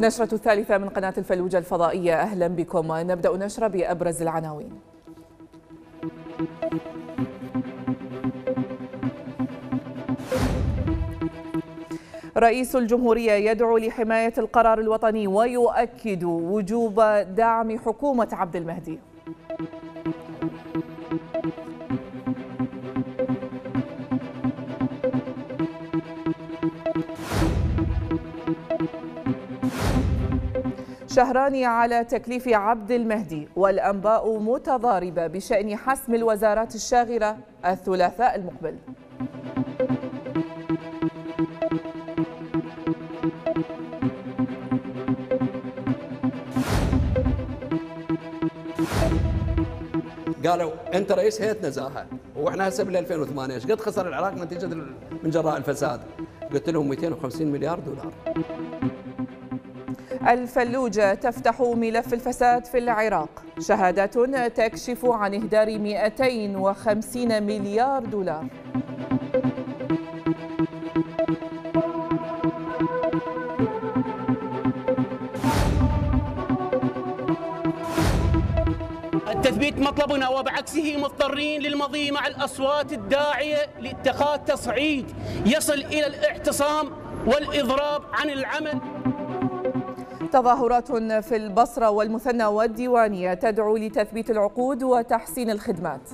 نشرة الثالثة من قناة الفلوجة الفضائية أهلا بكم. نبدأ نشرة بأبرز العناوين. رئيس الجمهورية يدعو لحماية القرار الوطني ويؤكد وجوب دعم حكومة عبد المهدي. شهران على تكليف عبد المهدي والأنباء متضاربة بشأن حسم الوزارات الشاغرة الثلاثاء المقبل. قالوا انت رئيس هيئه نزاهه وإحنا هسه بال 2008 إيش قد خسر العراق نتيجة من جراء الفساد؟ قلت لهم 250 مليار دولار. الفلوجة تفتح ملف الفساد في العراق. شهادات تكشف عن إهدار 250 مليار دولار. التثبيت مطلبنا وبعكسه مضطرين للمضي مع الأصوات الداعية لاتخاذ تصعيد يصل إلى الاعتصام والإضراب عن العمل. تظاهرات في البصرة والمثنى والديوانية تدعو لتثبيت العقود وتحسين الخدمات.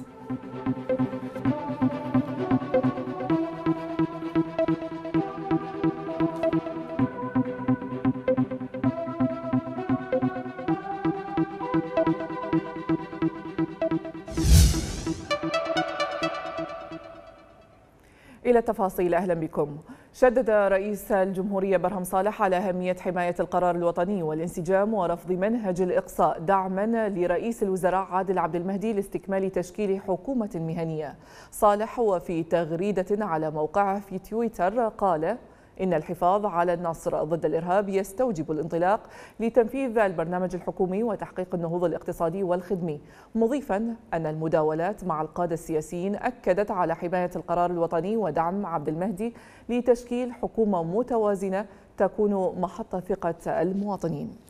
إلى التفاصيل أهلا بكم. شدد رئيس الجمهورية برهم صالح على أهمية حماية القرار الوطني والانسجام ورفض منهج الإقصاء دعما لرئيس الوزراء عادل عبد المهدي لاستكمال تشكيل حكومة مهنية. صالح وفي تغريدة على موقعه في تويتر قال إن الحفاظ على النصر ضد الإرهاب يستوجب الانطلاق لتنفيذ البرنامج الحكومي وتحقيق النهوض الاقتصادي والخدمي مضيفا أن المداولات مع القادة السياسيين أكدت على حماية القرار الوطني ودعم عبد المهدي لتشكيل حكومة متوازنة تكون محط ثقة المواطنين.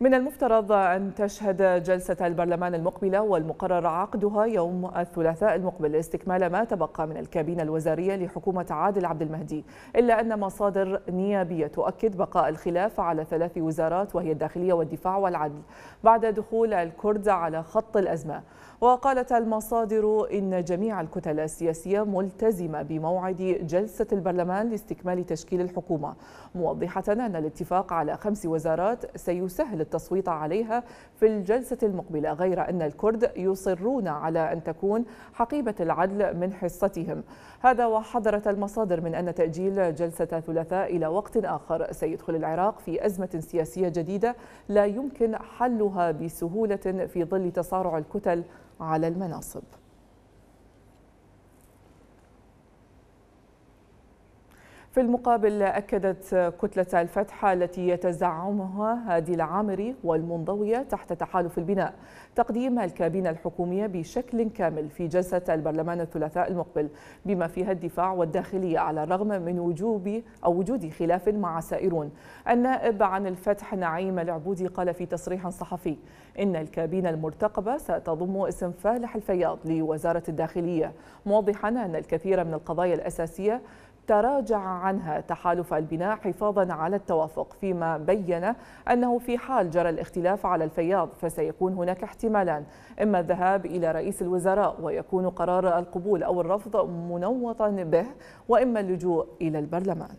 من المفترض أن تشهد جلسة البرلمان المقبلة والمقرر عقدها يوم الثلاثاء المقبل استكمال ما تبقى من الكابينة الوزارية لحكومة عادل عبد المهدي إلا أن مصادر نيابية تؤكد بقاء الخلاف على ثلاث وزارات وهي الداخلية والدفاع والعدل بعد دخول الكرد على خط الأزمة. وقالت المصادر إن جميع الكتل السياسية ملتزمة بموعد جلسة البرلمان لاستكمال تشكيل الحكومة موضحة أن الاتفاق على خمس وزارات سيسهل التصويت عليها في الجلسة المقبلة غير أن الكرد يصرون على أن تكون حقيبة العدل من حصتهم. هذا وحذرت المصادر من أن تأجيل جلسة الثلاثاء إلى وقت آخر سيدخل العراق في أزمة سياسية جديدة لا يمكن حلها بسهولة في ظل تصارع الكتل على المناصب. في المقابل أكدت كتلة الفتح التي يتزعمها هادي العامري والمنضوية تحت تحالف البناء. تقديم الكابينة الحكومية بشكل كامل في جلسة البرلمان الثلاثاء المقبل بما فيها الدفاع والداخلية على الرغم من وجوب أو وجود خلاف مع سائرون. النائب عن الفتح نعيم العبودي قال في تصريح صحفي إن الكابينة المرتقبة ستضم اسم فالح الفياض لوزارة الداخلية موضحا أن الكثير من القضايا الأساسية تراجع عنها تحالف البناء حفاظا على التوافق فيما بين أنه في حال جرى الاختلاف على الفياض فسيكون هناك احتمالان إما الذهاب إلى رئيس الوزراء ويكون قرار القبول أو الرفض منوطا به وإما اللجوء إلى البرلمان.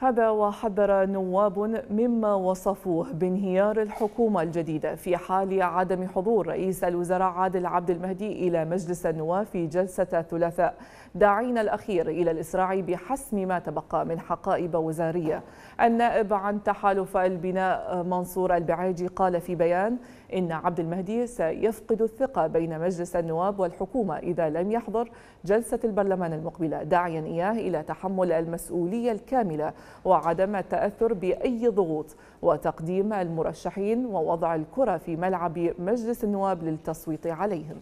هذا وحذر نواب مما وصفوه بانهيار الحكومة الجديدة في حال عدم حضور رئيس الوزراء عادل عبد المهدي إلى مجلس النواب في جلسة الثلاثاء. داعين الأخير إلى الإسراع بحسم ما تبقى من حقائب وزارية. النائب عن تحالف البناء منصور البعيجي قال في بيان إن عبد المهدي سيفقد الثقة بين مجلس النواب والحكومة إذا لم يحضر جلسة البرلمان المقبلة داعيا إياه إلى تحمل المسؤولية الكاملة وعدم التأثر بأي ضغوط وتقديم المرشحين ووضع الكرة في ملعب مجلس النواب للتصويت عليهم.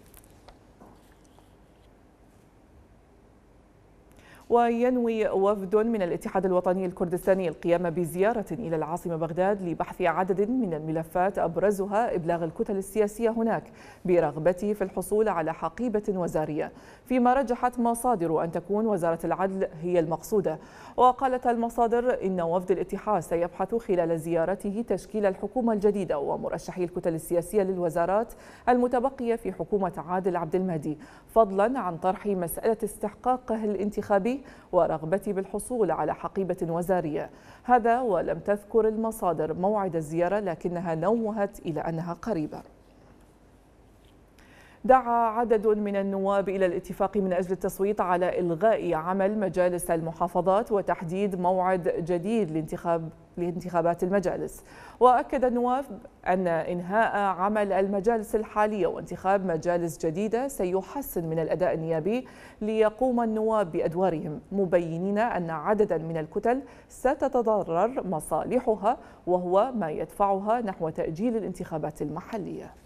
وينوي وفد من الاتحاد الوطني الكردستاني القيام بزيارة إلى العاصمة بغداد لبحث عدد من الملفات أبرزها إبلاغ الكتل السياسية هناك برغبته في الحصول على حقيبة وزارية. فيما رجحت مصادر أن تكون وزارة العدل هي المقصودة. وقالت المصادر إن وفد الاتحاد سيبحث خلال زيارته تشكيل الحكومة الجديدة ومرشحي الكتل السياسية للوزارات المتبقية في حكومة عادل عبد المهدي فضلا عن طرح مسألة استحقاقه الانتخابي ورغبته بالحصول على حقيبة وزارية. هذا ولم تذكر المصادر موعد الزيارة لكنها نوهت إلى أنها قريبة. دعا عدد من النواب إلى الاتفاق من أجل التصويت على إلغاء عمل مجالس المحافظات وتحديد موعد جديد لانتخاب لانتخابات المجالس. وأكد النواب أن إنهاء عمل المجالس الحالية وانتخاب مجالس جديدة سيحسن من الأداء النيابي ليقوم النواب بأدوارهم. مبينين أن عددا من الكتل ستتضرر مصالحها وهو ما يدفعها نحو تأجيل الانتخابات المحلية.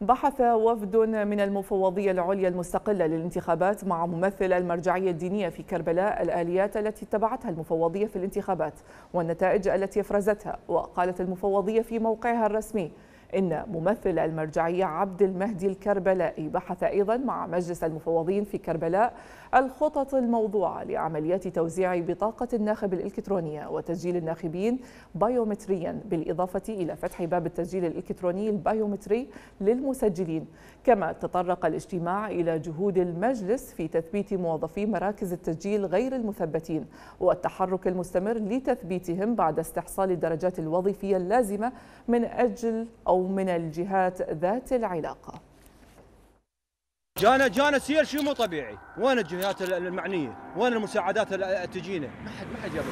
بحث وفد من المفوضية العليا المستقلة للانتخابات مع ممثل المرجعية الدينية في كربلاء الآليات التي اتبعتها المفوضية في الانتخابات والنتائج التي أفرزتها. وقالت المفوضية في موقعها الرسمي إن ممثل المرجعية عبد المهدي الكربلائي بحث أيضا مع مجلس المفوضين في كربلاء الخطط الموضوعة لعمليات توزيع بطاقة الناخب الإلكترونية وتسجيل الناخبين بايومتريا بالإضافة إلى فتح باب التسجيل الإلكتروني البايومتري للمسجلين. كما تطرق الاجتماع إلى جهود المجلس في تثبيت موظفي مراكز التسجيل غير المثبتين والتحرك المستمر لتثبيتهم بعد استحصال الدرجات الوظيفية اللازمة من أجل أو من الجهات ذات العلاقة. جانا جانا سير شيء مو طبيعي، وين الجهات المعنية؟ وين المساعدات اللي تجينا؟ ما حد ما حد جاب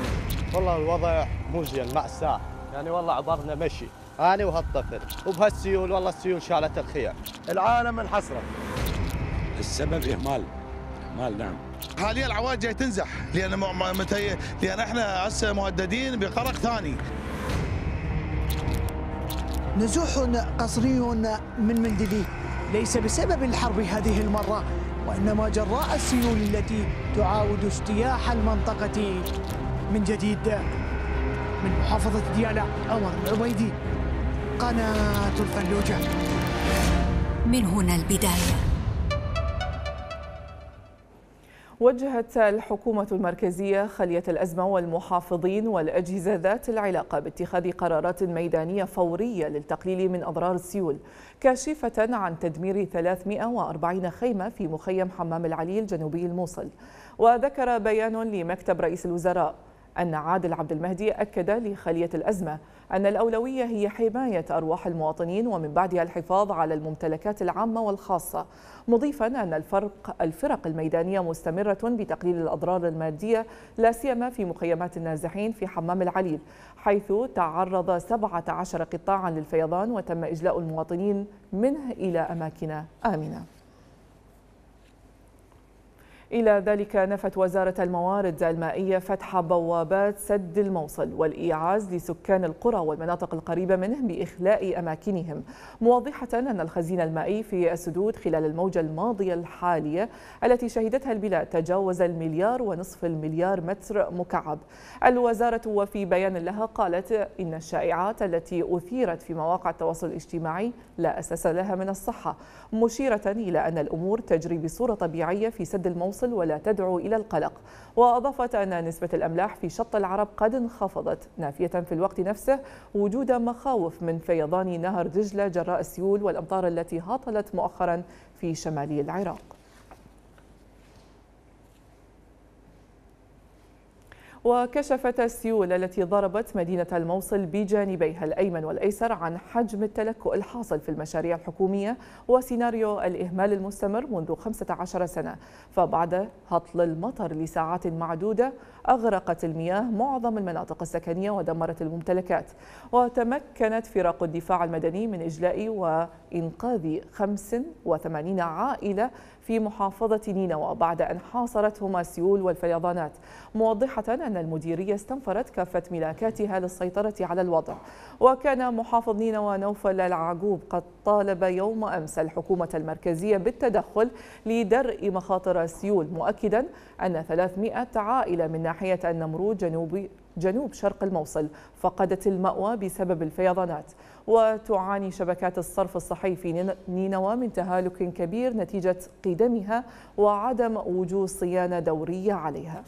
والله الوضع مو زين مأساة، يعني والله عبرنا مشي، أنا وهالطفل، وبهالسيول والله السيول شالت الخيار. العالم انحصرت. السبب اهمال اهمال نعم. حاليا العوائد جاي تنزح لأن متي... لأن إحنا هسه مهددين بقرق ثاني. نزوح قصري من مندلي ليس بسبب الحرب هذه المرة وإنما جراء السيول التي تعاود اجتياح المنطقة. من جديد من محافظة ديالى عمر العبيدي قناة الفلوجة. من هنا البداية. وجهت الحكومة المركزية خلية الأزمة والمحافظين والأجهزة ذات العلاقة باتخاذ قرارات ميدانية فورية للتقليل من أضرار السيول كاشفة عن تدمير 340 خيمة في مخيم حمام العليل جنوبي الموصل. وذكر بيان لمكتب رئيس الوزراء أن عادل عبد المهدي أكد لخلية الأزمة أن الأولوية هي حماية أرواح المواطنين ومن بعدها الحفاظ على الممتلكات العامة والخاصة مضيفا أن الفرق الفرق الميدانية مستمرة بتقليل الأضرار المادية لا سيما في مخيمات النازحين في حمام العليل حيث تعرض 17 قطاعا للفيضان وتم إجلاء المواطنين منه إلى أماكن آمنة. إلى ذلك نفت وزارة الموارد المائية فتح بوابات سد الموصل والإيعاز لسكان القرى والمناطق القريبة منه بإخلاء أماكنهم. موضحة أن الخزين المائي في السدود خلال الموجة الماضية الحالية التي شهدتها البلاد تجاوز المليار ونصف المليار متر مكعب. الوزارة وفي بيان لها قالت إن الشائعات التي أثيرت في مواقع التواصل الاجتماعي لا أساس لها من الصحة مشيرة إلى أن الأمور تجري بصورة طبيعية في سد الموصل ولا تدعو إلى القلق. وأضافت أن نسبة الأملاح في شط العرب قد انخفضت. نافية في الوقت نفسه وجود مخاوف من فيضان نهر دجلة جراء السيول والأمطار التي هاطلت مؤخرا في شمال العراق. وكشفت السيول التي ضربت مدينة الموصل بجانبيها الأيمن والأيسر عن حجم التلكؤ الحاصل في المشاريع الحكومية وسيناريو الإهمال المستمر منذ 15 سنة. فبعد هطل المطر لساعات معدودة أغرقت المياه معظم المناطق السكنية ودمرت الممتلكات. وتمكنت فرق الدفاع المدني من إجلاء وإنقاذ 85 عائلة في محافظة نينوى بعد أن حاصرتهما السيول والفيضانات موضحة أن المديرية استنفرت كافة ملاكاتها للسيطرة على الوضع. وكان محافظ نينوى نوفل العقوب قد طالب يوم أمس الحكومة المركزية بالتدخل لدرء مخاطر السيول مؤكدا أن 300 عائلة من ناحية النمرود جنوب جنوب شرق الموصل فقدت المأوى بسبب الفيضانات. وتعاني شبكات الصرف الصحي في نينوى من تهالك كبير نتيجة قدمها وعدم وجود صيانة دورية عليها.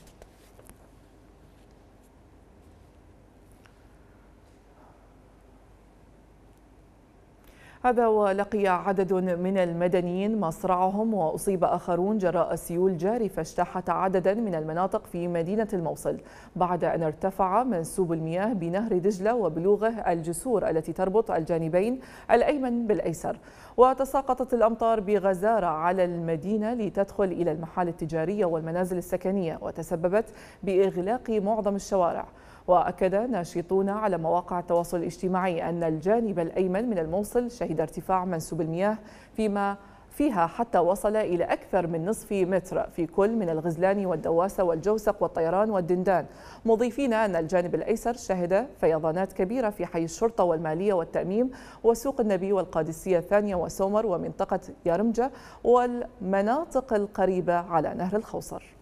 هذا ولقي عدد من المدنيين مصرعهم وأصيب آخرون جراء سيول جارفة اجتاحت عددا من المناطق في مدينة الموصل. بعد أن ارتفع منسوب المياه بنهر دجلة وبلوغه الجسور التي تربط الجانبين الأيمن بالأيسر. وتساقطت الأمطار بغزارة على المدينة لتدخل إلى المحال التجارية والمنازل السكنية وتسببت بإغلاق معظم الشوارع. وأكد ناشطون على مواقع التواصل الاجتماعي أن الجانب الأيمن من الموصل شهد ارتفاع منسوب المياه فيما فيها حتى وصل إلى أكثر من نصف متر في كل من الغزلان والدواسة والجوسق والطيران والدندان. مضيفين أن الجانب الأيسر شهد فيضانات كبيرة في حي الشرطة والمالية والتأميم وسوق النبي والقادسية الثانية وسومر ومنطقة يرمجة والمناطق القريبة على نهر الخوصر.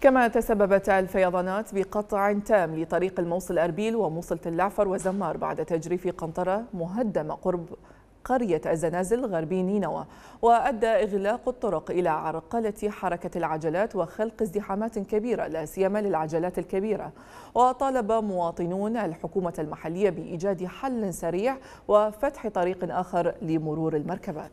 كما تسببت الفيضانات بقطع تام لطريق الموصل أربيل وموصل العفر وزمار بعد تجريف قنطرة مهدمة قرب قرية الزنازل غربي نينوى وأدى إغلاق الطرق إلى عرقلة حركة العجلات وخلق ازدحامات كبيرة لا سيما للعجلات الكبيرة. وطالب مواطنون الحكومة المحلية بإيجاد حل سريع وفتح طريق آخر لمرور المركبات.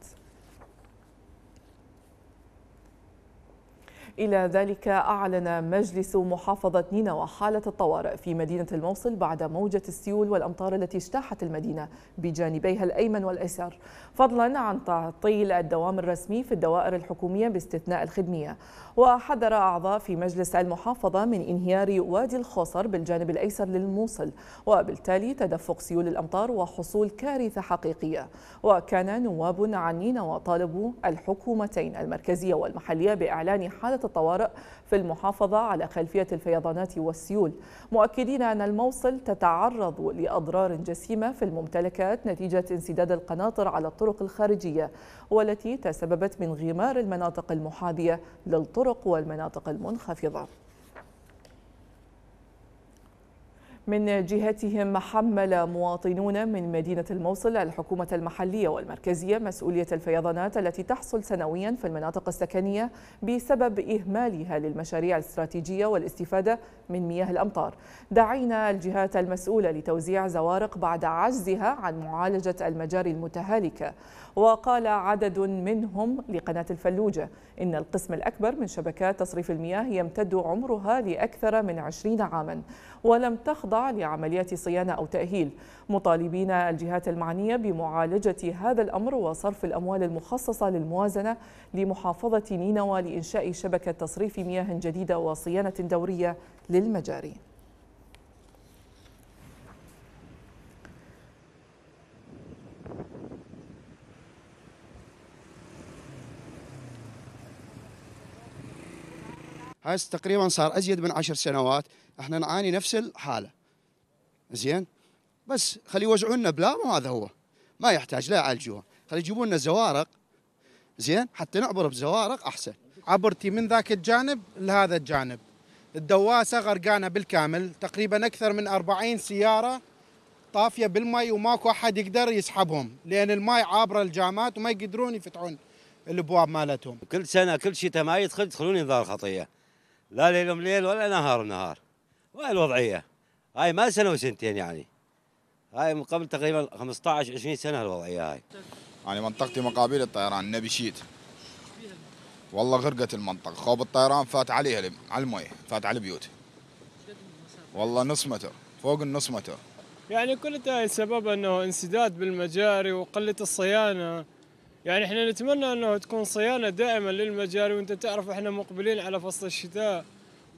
إلى ذلك أعلن مجلس محافظة نينوى حالة الطوارئ في مدينة الموصل بعد موجة السيول والأمطار التي اجتاحت المدينة بجانبيها الأيمن والأيسر. فضلا عن تعطيل الدوام الرسمي في الدوائر الحكومية باستثناء الخدمية. وحذر أعضاء في مجلس المحافظة من انهيار وادي الخوصر بالجانب الأيسر للموصل. وبالتالي تدفق سيول الأمطار وحصول كارثة حقيقية. وكان نواب عن نينوى طالبوا الحكومتين المركزية والمحلية بإعلان حالة الطوارئ في المحافظة على خلفية الفيضانات والسيول. مؤكدين أن الموصل تتعرض لأضرار جسيمة في الممتلكات نتيجة انسداد القناطر على الطرق الخارجية والتي تسببت من غمار المناطق المحاذية للطرق والمناطق المنخفضة. من جهتهم حمل مواطنون من مدينة الموصل الحكومة المحلية والمركزية مسؤولية الفيضانات التي تحصل سنويا في المناطق السكنية بسبب إهمالها للمشاريع الاستراتيجية والاستفادة من مياه الأمطار. دعينا الجهات المسؤولة لتوزيع زوارق بعد عجزها عن معالجة المجاري المتهالكة. وقال عدد منهم لقناة الفلوجة إن القسم الأكبر من شبكات تصريف المياه يمتد عمرها لأكثر من عشرين عاما ولم تخضع لعمليات صيانة أو تأهيل. مطالبين الجهات المعنية بمعالجة هذا الأمر وصرف الأموال المخصصة للموازنة لمحافظة نينوى لإنشاء شبكة تصريف مياه جديدة وصيانة دورية للمجاري. هسه تقريبا صار أزيد من عشر سنوات. إحنا نعاني نفس الحالة. زين؟ بس خلي يوزعوا لنا بلا هذا هو. ما يحتاج لا يعالجوها. خلي يجيبوا لنا زوارق زين؟ حتى نعبر بزوارق أحسن. عبرتي من ذاك الجانب لهذا الجانب. الدواسة غرقانة بالكامل. تقريبا أكثر من 40 سيارة طافية بالماء وماكو أحد يقدر يسحبهم لأن الماء عابرة الجامات وما يقدرون يفتحون الأبواب مالتهم. كل سنة كل شتاء ما يدخل يدخلون انذار خطيه لا ليل ليل ولا نهار نهار. وهاي الوضعية؟ هاي ما سنة وسنتين يعني. هاي من قبل تقريبا 15 20 سنة الوضعية هاي. يعني منطقتي مقابل الطيران نبي شيت. والله غرقت المنطقة. خوب الطيران فات عليها على المويه فات على البيوت. والله نص متر فوق النص متر. يعني كل ده السبب إنه انسداد بالمجاري وقلة الصيانة. يعني إحنا نتمنى أنه تكون صيانة دائما للمجاري وأنت تعرف إحنا مقبلين على فصل الشتاء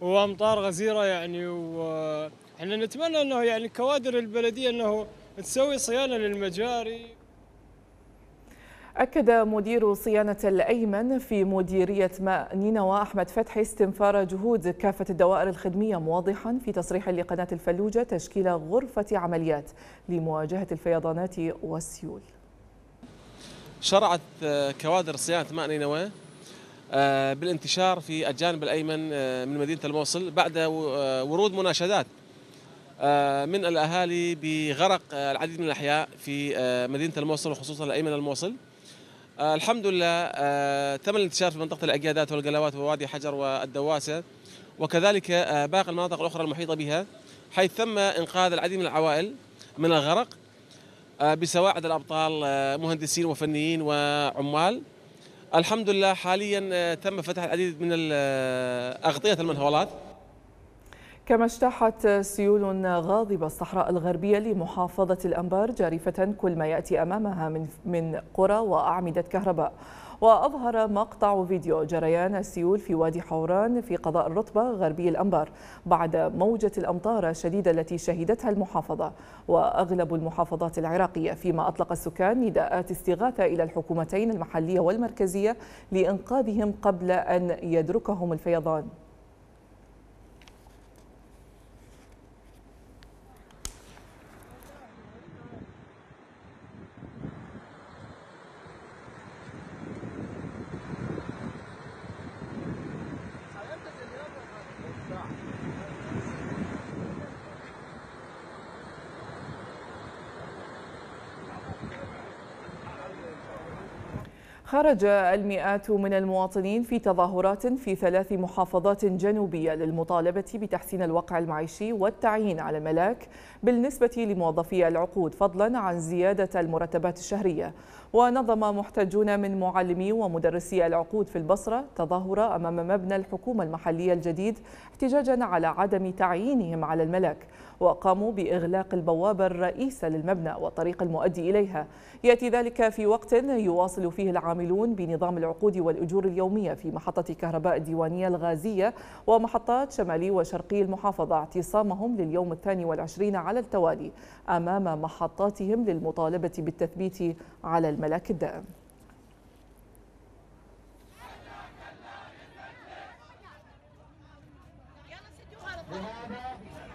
وأمطار غزيرة يعني وإحنا نتمنى أنه يعني كوادر البلدية أنه تسوي صيانة للمجاري. أكد مدير صيانة الأيمن في مديرية ماء نينوى أحمد فتحي استنفار جهود كافة الدوائر الخدمية موضحا في تصريح لقناة الفلوجة تشكيل غرفة عمليات لمواجهة الفيضانات والسيول شرعت كوادر صيانة ماء نينوى آه، بالانتشار في الجانب الأيمن آه، من مدينة الموصل بعد آه، ورود مناشدات من الأهالي بغرق العديد من الأحياء في مدينة الموصل وخصوصا الأيمن الموصل. آه الحمد لله آه تم الانتشار في منطقة العقيادات والقلاوات ووادي حجر والدواسة وكذلك آه باقي المناطق الأخرى المحيطة بها حيث تم إنقاذ العديد من العوائل من الغرق آه بسواعد الأبطال آه مهندسين وفنيين وعمال. الحمد لله حاليا آه تم فتح العديد من آه، أغطية المنهولات. كما اجتاحت سيول غاضبة الصحراء الغربية لمحافظة الأنبار جارفة كل ما يأتي أمامها من, من قرى وأعمدة كهرباء. وأظهر مقطع فيديو جريان السيول في وادي حوران في قضاء الرطبة غربي الأنبار بعد موجة الأمطار الشديدة التي شهدتها المحافظة. وأغلب المحافظات العراقية فيما أطلق السكان نداءات استغاثة إلى الحكومتين المحلية والمركزية لإنقاذهم قبل أن يدركهم الفيضان. خرج المئات من المواطنين في تظاهرات في ثلاث محافظات جنوبية للمطالبة بتحسين الواقع المعيشي والتعيين على الملاك بالنسبة لموظفي العقود فضلا عن زيادة المرتبات الشهرية. ونظم محتجون من معلمي ومدرسي العقود في البصرة تظاهرة أمام مبنى الحكومة المحلية الجديد احتجاجا على عدم تعيينهم على الملاك. وقاموا بإغلاق البوابة الرئيسة للمبنى والطريق المؤدي إليها. يأتي ذلك في وقت يواصل فيه العاملون بنظام العقود والأجور اليومية في محطة كهرباء الديوانية الغازية ومحطات شمالي وشرقي المحافظة اعتصامهم لليوم الثاني والعشرين على التوالي أمام محطاتهم للمطالبة بالتثبيت على الملاك الدائم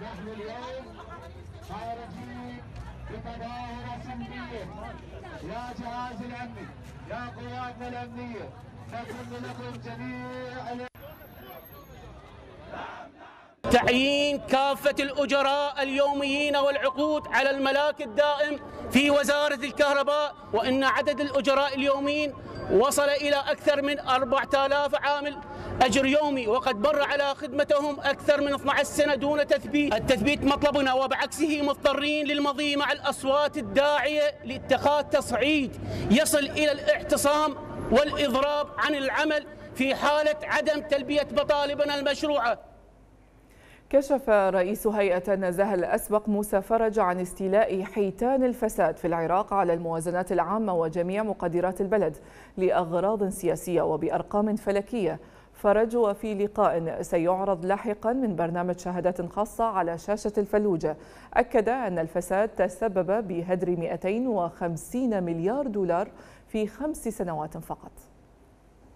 نحن اليوم خارجين بتظاهرة سلمية يا جهاز الأمن الأمنية لكم جميع تعيين كافة الأجراء اليوميين والعقود على الملاك الدائم في وزارة الكهرباء وإن عدد الأجراء اليوميين وصل إلى أكثر من 4000 عامل أجر يومي وقد مر على خدمتهم أكثر من 12 سنة دون تثبيت. التثبيت مطلبنا وبعكسه مضطرين للمضي مع الأصوات الداعية لاتخاذ تصعيد يصل إلى الاعتصام والإضراب عن العمل في حالة عدم تلبية مطالبنا المشروعة. كشف رئيس هيئة النزاهة الأسبق موسى فرج عن استيلاء حيتان الفساد في العراق على الموازنات العامة وجميع مقدرات البلد لأغراض سياسية وبأرقام فلكية. فرج وفي لقاء سيعرض لاحقا من برنامج شهادات خاصة على شاشة الفلوجة. أكد أن الفساد تسبب بهدر 250 مليار دولار في خمس سنوات فقط.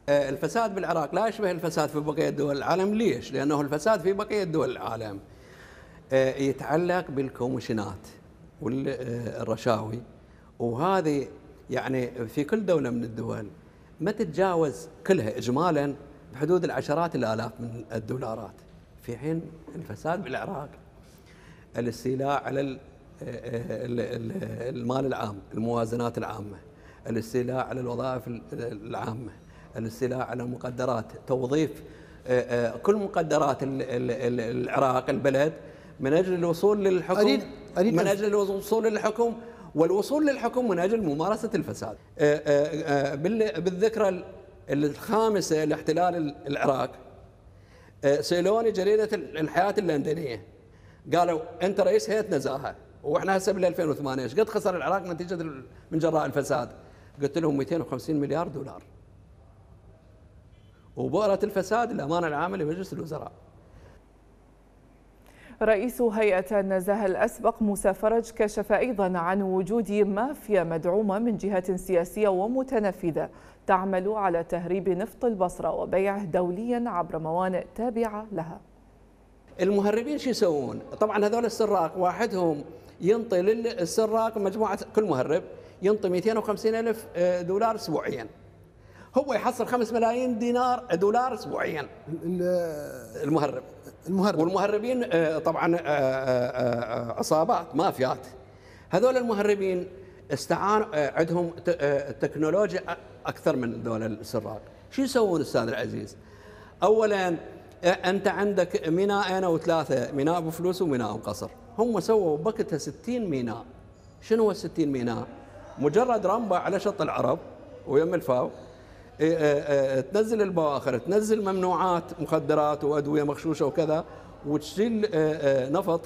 الفساد بالعراق لا يشبه الفساد في بقية دول العالم. ليش؟ لأنه الفساد في بقية دول العالم آه، يتعلق بالكوميشنات والرشاوي. وهذه يعني في كل دولة من الدول ما تتجاوز كلها إجمالا بحدود العشرات الآلاف من الدولارات. في حين الفساد بالعراق الاستيلاء على آه، المال العام الموازنات العامة الاستيلاء على الوظائف العامة. الاستيلاء على المقدرات توظيف آه، آه، كل مقدرات ال- ال- ال- العراق البلد من أجل الوصول للحكم أريد- أريد من أجل الوصول للحكم والوصول للحكم من أجل ممارسة الفساد. آه، بال- بالذكرى ال- الخامسة لاحتلال العراق سألوني جريدة الحياة اللندنية قالوا أنت رئيس هيئة نزاهة وإحنا هسه بال 2008 إيش قد خسر العراق نتيجة من جراء الفساد؟ قلت لهم 250 مليار دولار. وبؤرة الفساد الامانه العامة لمجلس الوزراء. رئيس هيئة النزاهة الأسبق موسى فرج كشف أيضا عن وجود مافيا مدعومة من جهات سياسية ومتنفذة تعمل على تهريب نفط البصرة وبيعه دوليا عبر موانئ تابعة لها المهربين شو يسوون؟ طبعا هذول السراق واحدهم ينطي للسراق مجموعة كل مهرب ينطي 250 ألف دولار اسبوعيا. هو يحصل 5 ملايين دينار دولار اسبوعيا. المهرب المهرب والمهربين آه، طبعا آه، آه، آه، عصابات مافيات. هذول المهربين استعان عندهم تكنولوجيا أكثر من ذول السراق. شو يسوون أستاذ العزيز؟ اولا أنت عندك ميناءين أو ثلاثة ميناء بفلوس وميناء بقصر هم سووا بوقتها 60 ميناء شنو هو ال 60 ميناء مجرد رمبة على شط العرب ويم الفاو تنزل البواخر تنزل ممنوعات مخدرات وأدوية مغشوشة وكذا وتشيل نفط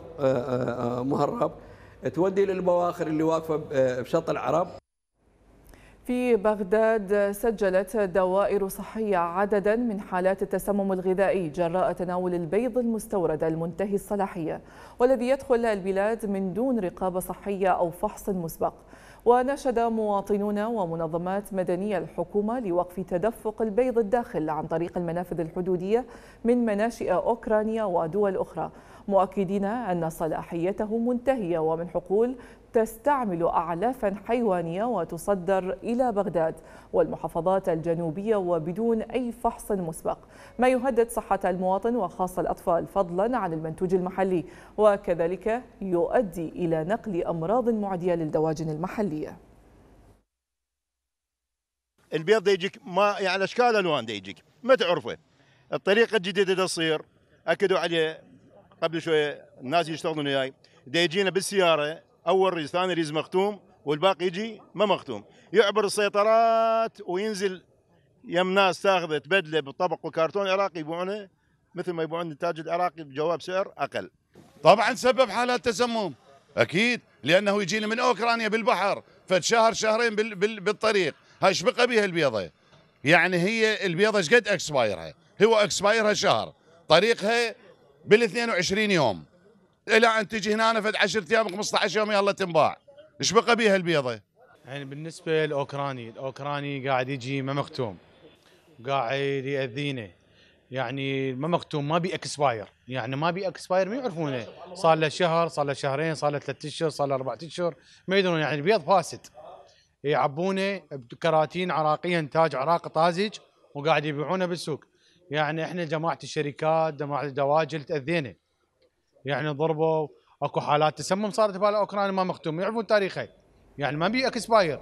مهرب تودي للبواخر اللي واقفة بشط العرب. في بغداد سجلت دوائر صحية عددا من حالات التسمم الغذائي جراء تناول البيض المستورد المنتهي الصلاحية والذي يدخل البلاد من دون رقابة صحية أو فحص مسبق. ونشد مواطنون ومنظمات مدنية الحكومة لوقف تدفق البيض الداخل عن طريق المنافذ الحدودية من مناشئ أوكرانيا ودول أخرى. مؤكدين أن صلاحيته منتهية ومن حقول تستعمل أعلافا حيوانية وتصدر إلى بغداد والمحافظات الجنوبية وبدون أي فحص مسبق. ما يهدد صحة المواطن وخاصة الأطفال فضلا عن المنتوج المحلي وكذلك يؤدي إلى نقل أمراض معدية للدواجن المحلية. البيض يجيك ما يعني إشكال ألوان يجيك ما تعرفه؟ الطريقة الجديدة تصير أكدوا عليه. قبل شوية الناس يشتغلون وياي. يجينا بالسيارة أول ريز ثاني ريز مختوم والباقي يجي ما مختوم. يعبر السيطرات وينزل يم ناس تاخذه تبدله بطبق وكرتون عراقي يبيعونه مثل ما يبيعون الانتاج العراقي بجواب سعر أقل. طبعا سبب حالات تسمم. أكيد لأنه يجينا من أوكرانيا بالبحر فد شهر شهرين بال بال بالطريق. هاي إيش بقى بيها البيضة؟ يعني هي البيضة إيش قد expire ها هو expire ها شهر طريقها بال 22 يوم. إلى أن تجي هنا فد 10 أيام 15 يوم يلا تنباع. إيش بقى بيها البيضة؟ يعني بالنسبة للاوكراني الاوكراني قاعد يجي ما مختوم قاعد ياذينا يعني ما مختوم ما بي expire يعني ما بي expire ما يعرفونه. صار له شهر صار له شهرين صار له ثلاث أشهر صار له أربع أشهر. ما يدرون يعني البيض فاسد. يعبونه بكراتين عراقيه انتاج عراق طازج وقاعد يبيعونه بالسوق. يعني إحنا جماعة الشركات جماعة الدواجن تأذينا. يعني ضربوا أكو حالات تسمم صارت بالاوكراني ما مختوم يعرفون تاريخه يعني ما بي expire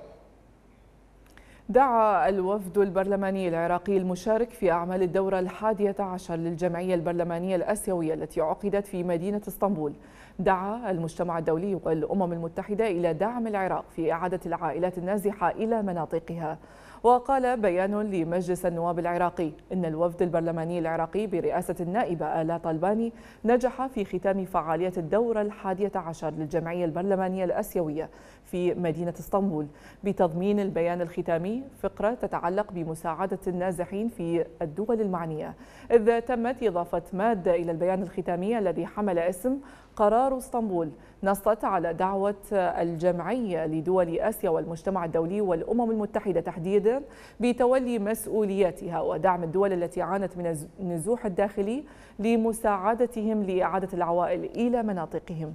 دعا الوفد البرلماني العراقي المشارك في أعمال الدورة الحادية عشر للجمعية البرلمانية الأسيوية التي عقدت في مدينة إسطنبول. دعا المجتمع الدولي والأمم المتحدة إلى دعم العراق في إعادة العائلات النازحة إلى مناطقها. وقال بيان لمجلس النواب العراقي إن الوفد البرلماني العراقي برئاسة النائبة آلاء طلباني نجح في ختام فعالية الدورة الحادية عشر للجمعية البرلمانية الأسيوية في مدينة اسطنبول. بتضمين البيان الختامي فقرة تتعلق بمساعدة النازحين في الدول المعنية. إذ تمت إضافة مادة إلى البيان الختامي الذي حمل اسم قرار اسطنبول. نصت على دعوة الجمعية لدول آسيا والمجتمع الدولي والأمم المتحدة تحديدا بتولي مسؤولياتها ودعم الدول التي عانت من النزوح الداخلي لمساعدتهم لإعادة العوائل إلى مناطقهم.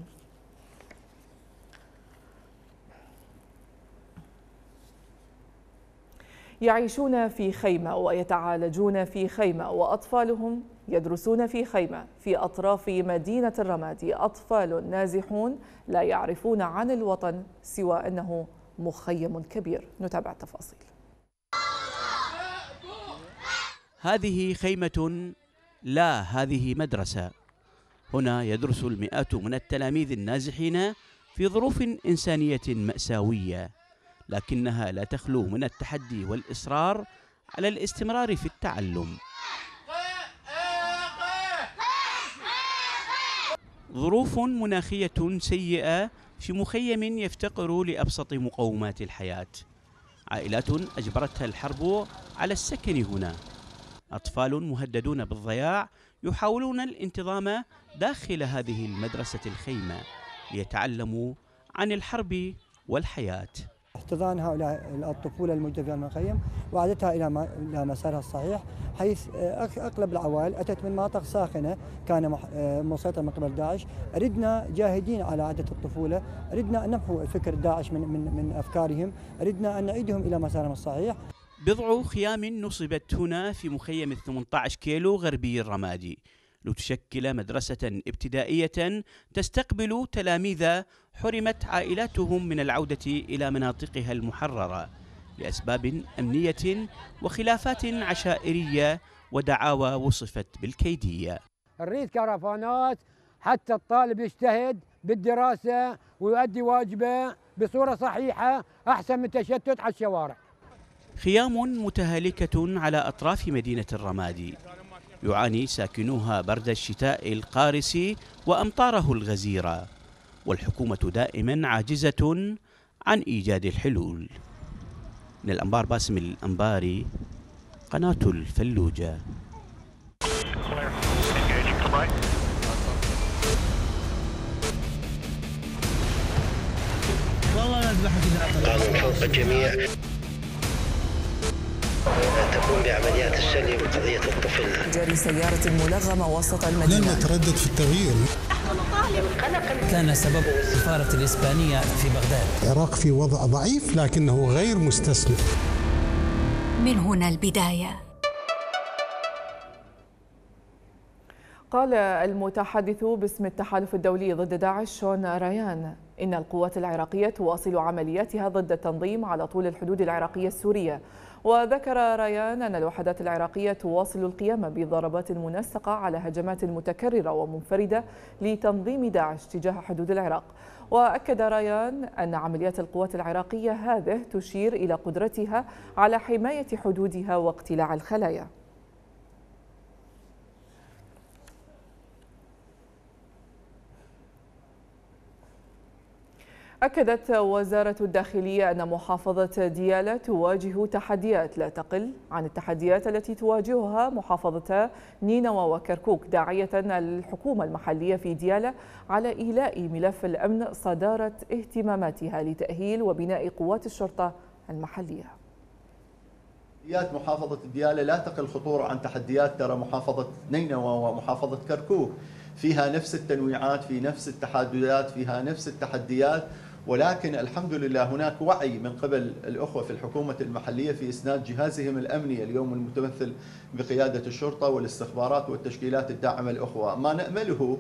يعيشون في خيمة ويتعالجون في خيمة وأطفالهم يدرسون في خيمة في أطراف مدينة الرمادي أطفال نازحون لا يعرفون عن الوطن سوى أنه مخيم كبير. نتابع التفاصيل. هذه خيمة لا هذه مدرسة. هنا يدرس المئات من التلاميذ النازحين في ظروف إنسانية مأساوية لكنها لا تخلو من التحدي والإصرار على الاستمرار في التعلم. ظروف مناخية سيئة في مخيم يفتقر لأبسط مقومات الحياة. عائلات أجبرتها الحرب على السكن هنا. أطفال مهددون بالضياع يحاولون الانتظام داخل هذه المدرسة الخيمة ليتعلموا عن الحرب والحياة. احتضان هؤلاء الطفولة الموجودة في المخيم وإعادتها إلى إلى مسارها الصحيح حيث أغلب العوائل أتت من مناطق ساخنة كان مسيطرة من قبل داعش. أردنا جاهدين على إعادة الطفولة أردنا أن نمحو فكر داعش من, من, من أفكارهم أردنا أن نعيدهم إلى مسارهم الصحيح. بضع خيام نصبت هنا في مخيم 18 كيلو غربي الرمادي. لتشكل مدرسة ابتدائية تستقبل تلاميذ حرمت عائلاتهم من العودة إلى مناطقها المحررة لأسباب أمنية وخلافات عشائرية ودعاوى وصفت بالكيدية. نريد كرفانات حتى الطالب يجتهد بالدراسة ويؤدي واجبه بصورة صحيحة أحسن من تشتت على الشوارع. خيام متهالكة على أطراف مدينة الرمادي. يعاني ساكنوها برد الشتاء القارس وأمطاره الغزيرة والحكومة دائما عاجزة عن إيجاد الحلول. من الأنبار باسم الأنباري قناة الفلوجة. والله قانون فوق الجميع تقوم بعمليات السلي بقضية الطفل. جري سيارة ملغمة وسط المدينة. لن نتردد في التغيير. كان سبب السفارة الإسبانية في بغداد. العراق في وضع ضعيف لكنه غير مستسلم من هنا البداية. قال المتحدث باسم التحالف الدولي ضد داعش شون ريان إن القوات العراقية تواصل عملياتها ضد التنظيم على طول الحدود العراقية السورية. وذكر ريان أن الوحدات العراقية تواصل القيام بضربات منسقة على هجمات متكررة ومنفردة لتنظيم داعش تجاه حدود العراق. وأكد ريان أن عمليات القوات العراقية هذه تشير إلى قدرتها على حماية حدودها واقتلاع الخلايا. أكدت وزارة الداخلية أن محافظة ديالى تواجه تحديات لا تقل عن التحديات التي تواجهها محافظتا نينوى وكركوك داعية الحكومة المحلية في ديالى على إيلاء ملف الأمن صدارة اهتماماتها لتأهيل وبناء قوات الشرطة المحلية. تحديات محافظة ديالى لا تقل خطورة عن تحديات ترى محافظة نينوى ومحافظة كركوك. فيها نفس التنويعات في نفس التحديات فيها نفس التحديات. ولكن الحمد لله هناك وعي من قبل الأخوة في الحكومة المحلية في إسناد جهازهم الأمني اليوم المتمثل بقيادة الشرطة والاستخبارات والتشكيلات الداعمة الأخوة. ما نأمله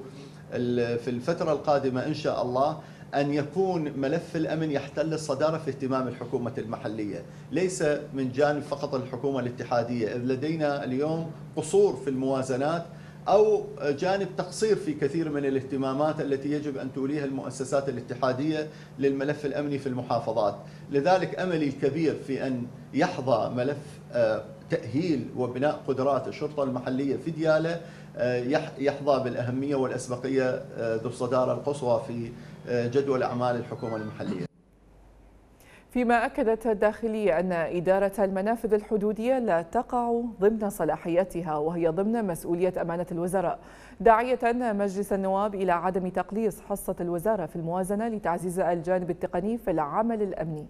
في الفترة القادمة إن شاء الله أن يكون ملف الأمن يحتل الصدارة في اهتمام الحكومة المحلية. ليس من جانب فقط الحكومة الاتحادية إذ لدينا اليوم قصور في الموازنات أو جانب تقصير في كثير من الاهتمامات التي يجب أن توليها المؤسسات الاتحادية للملف الأمني في المحافظات. لذلك أملي الكبير في أن يحظى ملف آه، تأهيل وبناء قدرات الشرطة المحلية في ديالة آه، يحظى بالأهمية والأسبقية آه، ذو الصدارة القصوى في جدول أعمال الحكومة المحلية. فيما أكدت الداخلية أن إدارة المنافذ الحدودية لا تقع ضمن صلاحياتها وهي ضمن مسؤولية أمانة الوزراء. داعية مجلس النواب إلى عدم تقليص حصة الوزارة في الموازنة لتعزيز الجانب التقني في العمل الأمني.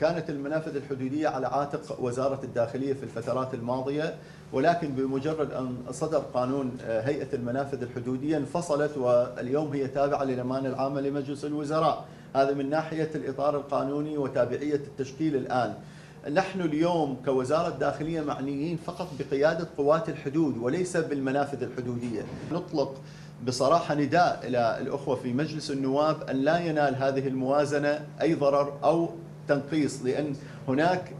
كانت المنافذ الحدودية على عاتق وزارة الداخلية في الفترات الماضية ولكن بمجرد أن صدر قانون هيئة المنافذ الحدودية انفصلت واليوم هي تابعة للأمانة العامة لمجلس الوزراء. هذا من ناحية الإطار القانوني وتابعية التشكيل الآن. نحن اليوم كوزارة داخلية معنيين فقط بقيادة قوات الحدود وليس بالمنافذ الحدودية. نطلق بصراحة نداء إلى الأخوة في مجلس النواب أن لا ينال هذه الموازنة أي ضرر أو تنقيص لأن هناك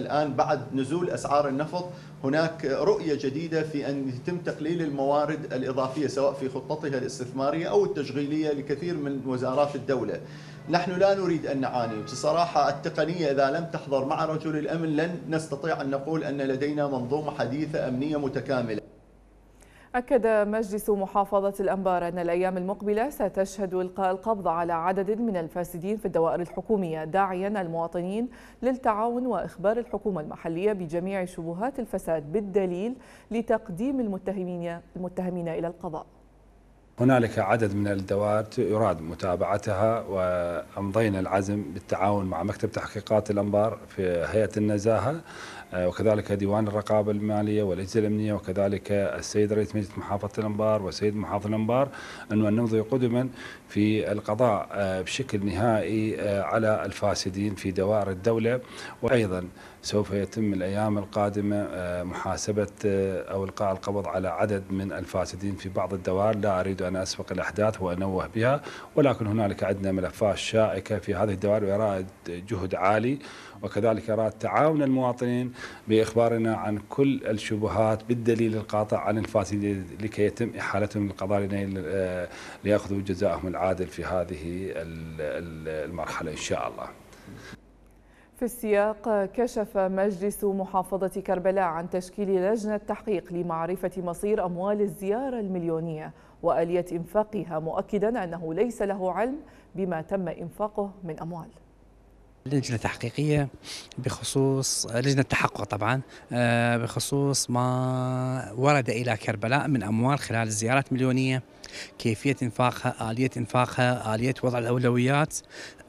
الآن بعد نزول أسعار النفط هناك رؤية جديدة في أن يتم تقليل الموارد الإضافية سواء في خطتها الاستثمارية أو التشغيلية لكثير من وزارات الدولة. نحن لا نريد أن نعاني. بصراحة التقنية إذا لم تحضر مع رجل الأمن لن نستطيع أن نقول أن لدينا منظومة حديثة أمنية متكاملة. أكد مجلس محافظة الأنبار أن الأيام المقبلة ستشهد إلقاء القبض على عدد من الفاسدين في الدوائر الحكومية داعيا المواطنين للتعاون وإخبار الحكومة المحلية بجميع شبهات الفساد بالدليل لتقديم المتهمين المتهمين إلى القضاء. هنالك عدد من الدوائر يراد متابعتها وأمضينا العزم بالتعاون مع مكتب تحقيقات الأنبار في هيئة النزاهة. آه، وكذلك ديوان الرقابة المالية والأجهزة الأمنية وكذلك السيد رئيس مجلس محافظة الأنبار والسيد محافظ الأنبار أنه نمضي قدما في القضاء آه، بشكل نهائي آه، على الفاسدين في دوائر الدولة. وأيضا سوف يتم الأيام القادمة محاسبة أو إلقاء القبض على عدد من الفاسدين في بعض الدوائر. لا أريد أن أسبق الأحداث وأنوه بها ولكن هنالك عندنا ملفات شائكة في هذه الدوائر ويراد جهد عالي. وكذلك يراد تعاون المواطنين بإخبارنا عن كل الشبهات بالدليل القاطع عن الفاسدين لكي يتم إحالتهم للقضاء آه، ليأخذوا جزاءهم العادل في هذه المرحلة إن شاء الله. في السياق كشف مجلس محافظة كربلاء عن تشكيل لجنة تحقيق لمعرفة مصير أموال الزيارة المليونية وآلية إنفاقها مؤكدا أنه ليس له علم بما تم إنفاقه من أموال. لجنة تحقيقية بخصوص لجنة تحقق طبعا آه، بخصوص ما ورد إلى كربلاء من أموال خلال الزيارات المليونية كيفية إنفاقها آلية إنفاقها آلية وضع الأولويات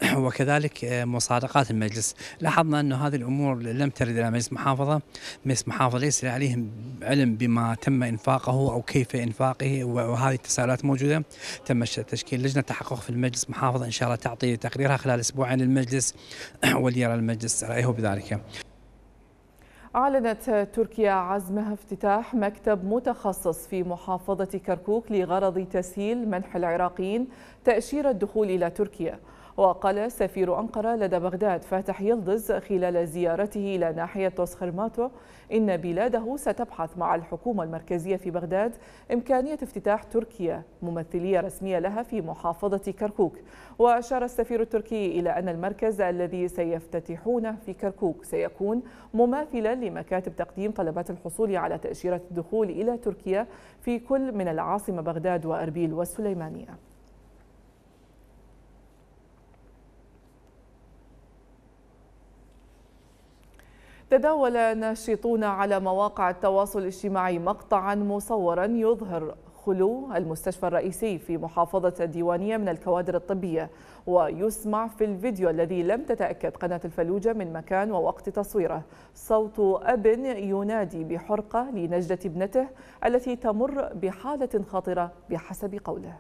وكذلك آه، مصادقات المجلس. لاحظنا أن هذه الأمور لم ترد إلى مجلس محافظة. مجلس محافظة ليس عليهم علم بما تم إنفاقه أو كيف إنفاقه وهذه التساؤلات موجودة. تم تشكيل لجنة تحقق في المجلس محافظة إن شاء الله تعطي تقريرها خلال أسبوعين للمجلس وليرى المجلس رأيه بذلك. أعلنت تركيا عزمها افتتاح مكتب متخصص في محافظة كركوك لغرض تسهيل منح العراقيين تأشيرة الدخول إلى تركيا. وقال سفير أنقرة لدى بغداد فاتح يلدز خلال زيارته إلى ناحية توسخرماتو إن بلاده ستبحث مع الحكومة المركزية في بغداد إمكانية افتتاح تركيا ممثلية رسمية لها في محافظة كركوك. وأشار السفير التركي إلى أن المركز الذي سيفتتحونه في كركوك سيكون مماثلا لمكاتب تقديم طلبات الحصول على تأشيرة الدخول إلى تركيا في كل من العاصمة بغداد وأربيل والسليمانية. تداول ناشطون على مواقع التواصل الاجتماعي مقطعا مصورا يظهر خلو المستشفى الرئيسي في محافظة الديوانية من الكوادر الطبية ويسمع في الفيديو الذي لم تتأكد قناة الفلوجة من مكان ووقت تصويره. صوت أب ينادي بحرقة لنجدة ابنته التي تمر بحالة خطرة بحسب قوله.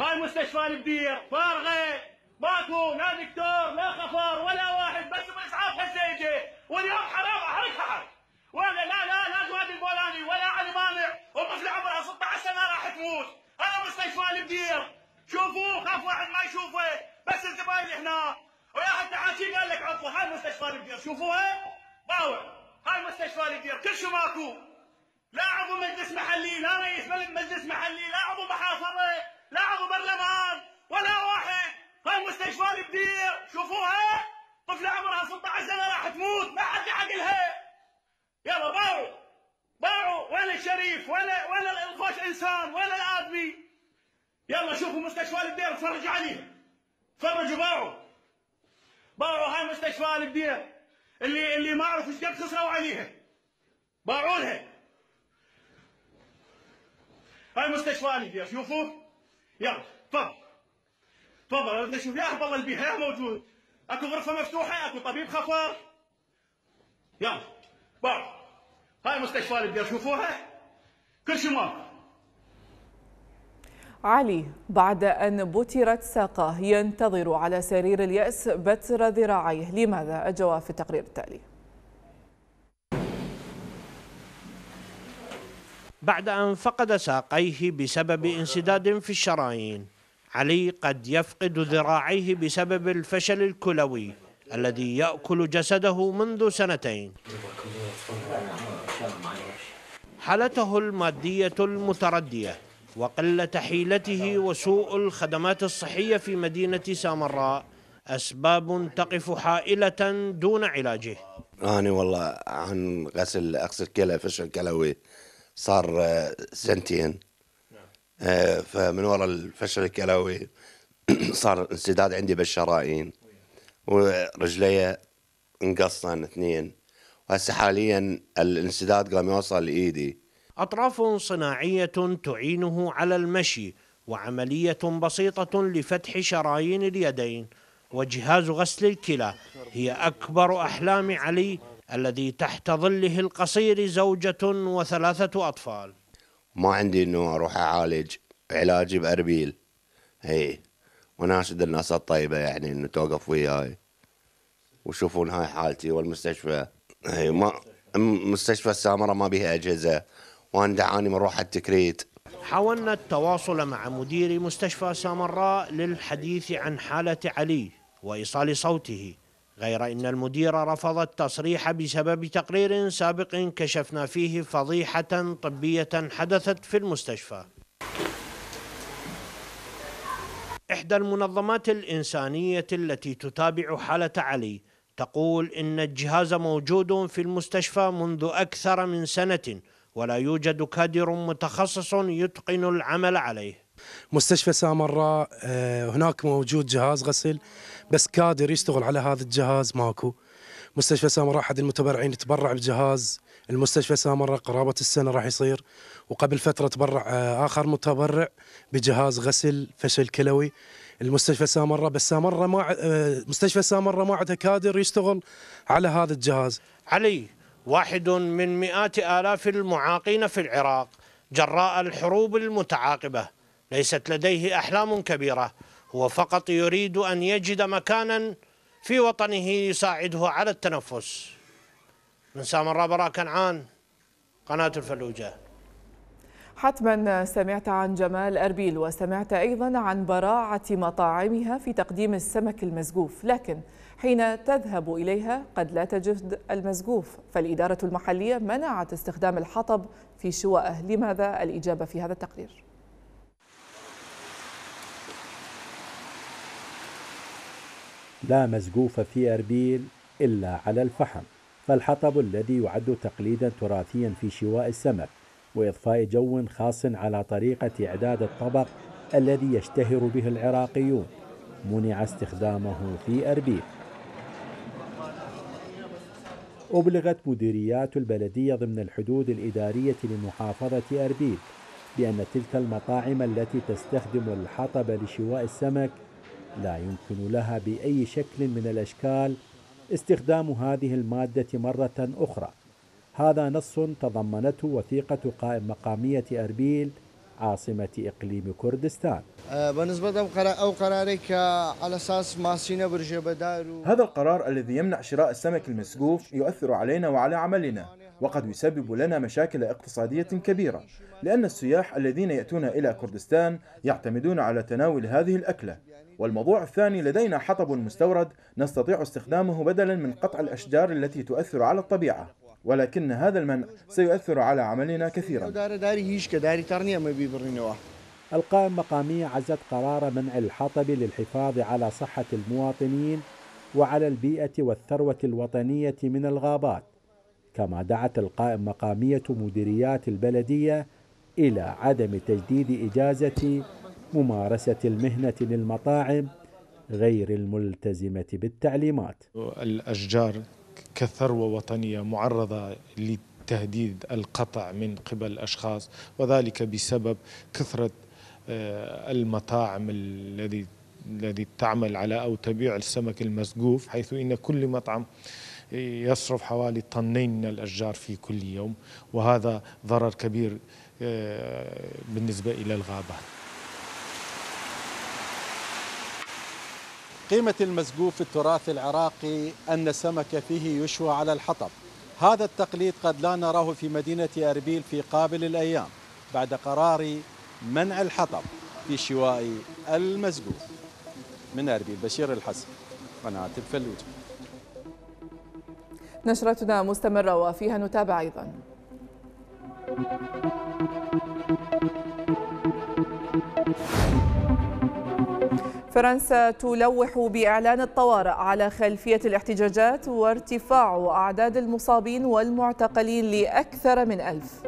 هاي مستشفى البدير فارغة! ماكو لا دكتور لا خفر ولا واحد بس باسعاف هسه واليوم حرام حرك حرك ولا لا لا لا زواد البولاني ولا علي مانع. وطفله عمرها 16 سنة راح تموت. هذا مستشفى البدير. شوفوه خاف واحد ما يشوفه. بس الزباين هنا. ويا حتى حاكي قال لك عطله هاي مستشفى البدير. شوفوها باوع. هاي مستشفى البدير. كل شيء ماكو. لا عضو مجلس محلي لا رئيس مجلس محلي لا عضو محافظة لا عضو برلمان ولا واحد. هاي مستشفى البدير شوفوها. طفلة عمرها 16 سنة راح تموت. ما حد يعقلها يلا باعوا. باعوا. وين الشريف وين وين الخوش إنسان وين الآدمي. يلا شوفوا مستشفى البدير اتفرجوا عليها تفرجوا باعوا. باعوا هاي مستشفى البدير اللي اللي ما اعرف إيش قد خسروا عليها. باعوا لها. هاي مستشفى البدير شوفوا. يلا تفضل. تفضل بدنا نشوف يا والله البيها موجود. أكو غرفة مفتوحة أكو طبيب خفر يلا بعض هاي المستشفى اللي بدي شوفوها كل شيء ماكو. علي بعد أن بترت ساقاه ينتظر على سرير اليأس بتر ذراعيه. لماذا؟ الجواب في التقرير التالي. بعد أن فقد ساقيه بسبب انسداد في الشرايين. علي قد يفقد ذراعيه بسبب الفشل الكلوي الذي يأكل جسده منذ سنتين. حالته المادية المتردية وقلة حيلته وسوء الخدمات الصحية في مدينة سامراء أسباب تقف حائلة دون علاجه. أنا والله عن غسل أغسل كلى فشل كلوي صار آه، سنتين. فمن وراء الفشل الكلوي صار انسداد عندي بالشرايين ورجلي انقصن اثنين. وهسه حاليا الانسداد قام يوصل لإيدي. أطراف صناعية تعينه على المشي وعملية بسيطة لفتح شرايين اليدين. وجهاز غسل الكلى هي أكبر أحلام علي الذي تحت ظله القصير زوجة وثلاثة أطفال. ما عندي إنه أروح أعالج علاجي بأربيل. هي وناشد الناس الطيبة يعني إنه توقف وياي. ويشوفون هاي حالتي والمستشفى. هي ما مستشفى السامرة ما بيها أجهزة. وأنا دعاني من روح التكريت. حاولنا التواصل مع مدير مستشفى سامراء للحديث عن حالة علي وإيصال صوته. غير أن المدير رفض التصريح بسبب تقرير سابق كشفنا فيه فضيحة طبية حدثت في المستشفى. إحدى المنظمات الإنسانية التي تتابع حالة علي تقول إن الجهاز موجود في المستشفى منذ أكثر من سنة ولا يوجد كادر متخصص يتقن العمل عليه. مستشفى سامراء آه، هناك موجود جهاز غسل بس كادر يشتغل على هذا الجهاز ماكو. مستشفى سامراء أحد المتبرعين يتبرع بجهاز. المستشفى سامراء قرابة السنة راح يصير. وقبل فترة تبرع آه، آخر متبرع بجهاز غسل فشل كلوي. المستشفى سامراء بس سامراء ما آه، مستشفى سامراء ما عندها كادر يشتغل على هذا الجهاز. علي واحد من مئات آلاف المعاقين في العراق جراء الحروب المتعاقبة. ليست لديه أحلام كبيرة. هو فقط يريد أن يجد مكانا في وطنه يساعده على التنفس. من سامراء براء كنعان قناة الفلوجة. حتما سمعت عن جمال أربيل وسمعت أيضا عن براعة مطاعمها في تقديم السمك المزقوف لكن حين تذهب إليها قد لا تجد المزقوف فالإدارة المحلية منعت استخدام الحطب في شوائه. لماذا الإجابة في هذا التقرير؟ لا مزقوف في أربيل إلا على الفحم فالحطب الذي يعد تقليدا تراثيا في شواء السمك وإضفاء جو خاص على طريقة إعداد الطبق الذي يشتهر به العراقيون. منع استخدامه في أربيل. أبلغت مديريات البلدية ضمن الحدود الإدارية لمحافظة أربيل بأن تلك المطاعم التي تستخدم الحطب لشواء السمك لا يمكن لها بأي شكل من الأشكال استخدام هذه المادة مرة أخرى. هذا نص تضمنته وثيقة قائم مقامية أربيل عاصمة إقليم كردستان. بالنسبة لقرار أو قرارك على أساس ماسينا برجة بدارو. هذا القرار الذي يمنع شراء السمك المسقوف يؤثر علينا وعلى عملنا وقد يسبب لنا مشاكل اقتصادية كبيرة لأن السياح الذين يأتون إلى كردستان يعتمدون على تناول هذه الأكلة. والموضوع الثاني لدينا حطب مستورد نستطيع استخدامه بدلا من قطع الأشجار التي تؤثر على الطبيعة ولكن هذا المنع سيؤثر على عملنا كثيرا. داري داري هيش كداري ترنيا ما بيبرنوا القائم مقامية عزت قرار منع الحطب للحفاظ على صحة المواطنين وعلى البيئة والثروة الوطنية من الغابات. كما دعت القائم مقامية مديريات البلدية إلى عدم تجديد إجازة ممارسة المهنة للمطاعم غير الملتزمة بالتعليمات. الأشجار كثروة وطنية معرضة لتهديد القطع من قبل أشخاص وذلك بسبب كثرة آه، المطاعم الذي الذي تعمل على أو تبيع السمك المسقوف حيث إن كل مطعم يصرف حوالي طنين من الأشجار في كل يوم وهذا ضرر كبير آه، بالنسبة إلى الغابات. قيمة المسقوف في التراث العراقي أن السمك فيه يشوى على الحطب. هذا التقليد قد لا نراه في مدينة أربيل في قابل الأيام بعد قرار منع الحطب في شواء المسقوف من أربيل بشير الحسن قناة الفلوجة نشرتنا مستمرة وفيها نتابع أيضا. فرنسا تلوح بإعلان الطوارئ على خلفية الاحتجاجات وارتفاع أعداد المصابين والمعتقلين لأكثر من ألف.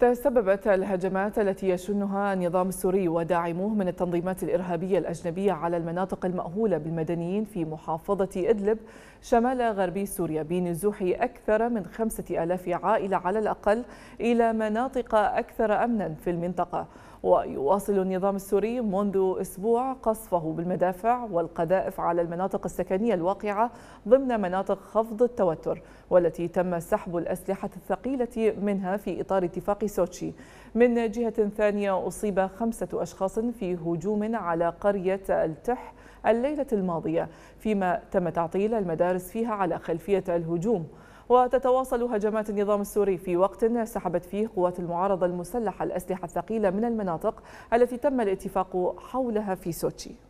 تسببت الهجمات التي يشنها النظام السوري وداعموه من التنظيمات الإرهابية الأجنبية على المناطق المأهولة بالمدنيين في محافظة إدلب شمال غربي سوريا بنزوح أكثر من خمسة آلاف عائلة على الأقل إلى مناطق أكثر أمنا في المنطقة. ويواصل النظام السوري منذ أسبوع قصفه بالمدافع والقذائف على المناطق السكنية الواقعة ضمن مناطق خفض التوتر والتي تم سحب الأسلحة الثقيلة منها في إطار اتفاق سوتشي. من جهة ثانية أصيب خمسة أشخاص في هجوم على قرية التح الليلة الماضية فيما تم تعطيل المدارس فيها على خلفية الهجوم. وتتواصل هجمات النظام السوري في وقت سحبت فيه قوات المعارضة المسلحة الأسلحة الثقيلة من المناطق التي تم الاتفاق حولها في سوتشي.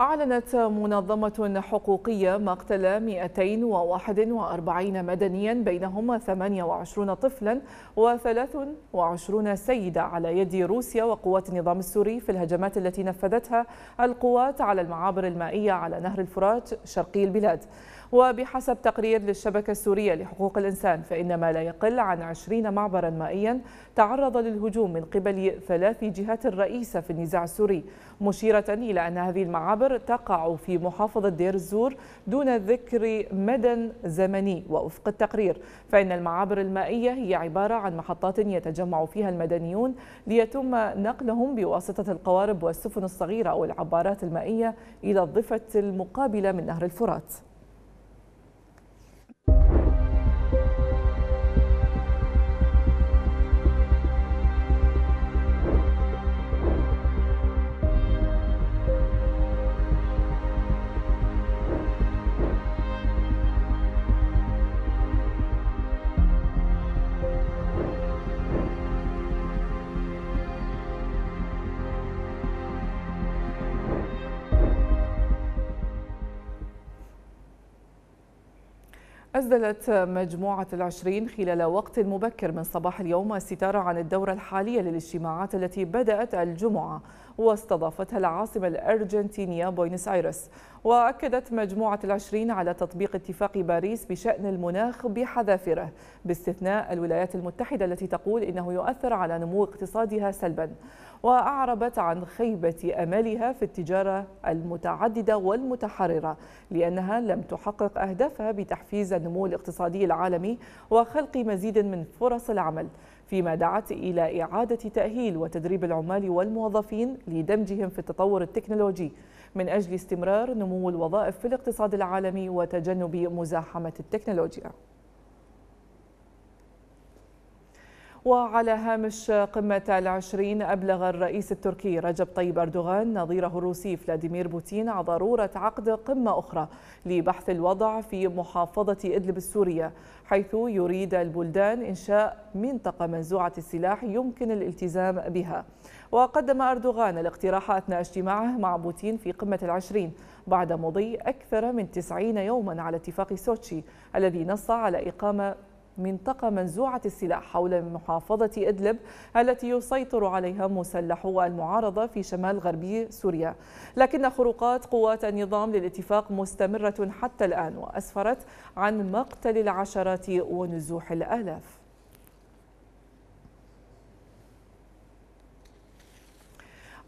أعلنت منظمة حقوقية مقتل 241 مدنيا بينهم 28 طفلا و23 سيدة على يد روسيا وقوات النظام السوري في الهجمات التي نفذتها القوات على المعابر المائية على نهر الفرات شرقي البلاد. وبحسب تقرير للشبكة السورية لحقوق الإنسان فإن ما لا يقل عن 20 معبرا مائيا تعرض للهجوم من قبل ثلاث جهات رئيسة في النزاع السوري مشيرة إلى أن هذه المعابر تقع في محافظة دير الزور دون ذكر مدى زمني ووفق التقرير. فإن المعابر المائية هي عبارة عن محطات يتجمع فيها المدنيون ليتم نقلهم بواسطة القوارب والسفن الصغيرة أو العبارات المائية إلى الضفة المقابلة من نهر الفرات. you أسدلت مجموعة العشرين خلال وقت مبكر من صباح اليوم الستارة عن الدورة الحالية للاجتماعات التي بدأت الجمعة. واستضافتها العاصمة الأرجنتينية بوينس آيرس. وأكدت مجموعة العشرين على تطبيق اتفاق باريس بشأن المناخ بحذافره باستثناء الولايات المتحدة التي تقول إنه يؤثر على نمو اقتصادها سلبا. وأعربت عن خيبة أملها في التجارة المتعددة والمتحررة لأنها لم تحقق أهدافها بتحفيز النمو الاقتصادي العالمي وخلق مزيد من فرص العمل. فيما دعت إلى إعادة تأهيل وتدريب العمال والموظفين لدمجهم في التطور التكنولوجي من أجل استمرار نمو الوظائف في الاقتصاد العالمي وتجنب مزاحمة التكنولوجيا. وعلى هامش قمة العشرين أبلغ الرئيس التركي رجب طيب أردوغان نظيره الروسي فلاديمير بوتين على ضرورة عقد قمة أخرى لبحث الوضع في محافظة إدلب السورية حيث يريد البلدان إنشاء منطقة منزوعة السلاح يمكن الالتزام بها. وقدم أردوغان الاقتراح أثناء اجتماعه مع بوتين في قمة العشرين بعد مضي أكثر من تسعين يوما على اتفاق سوتشي الذي نص على إقامة منطقة منزوعة السلاح حول محافظة إدلب التي يسيطر عليها مسلحو المعارضة في شمال غربي سوريا. لكن خروقات قوات النظام للاتفاق مستمرة حتى الآن وأسفرت عن مقتل العشرات ونزوح الآلاف.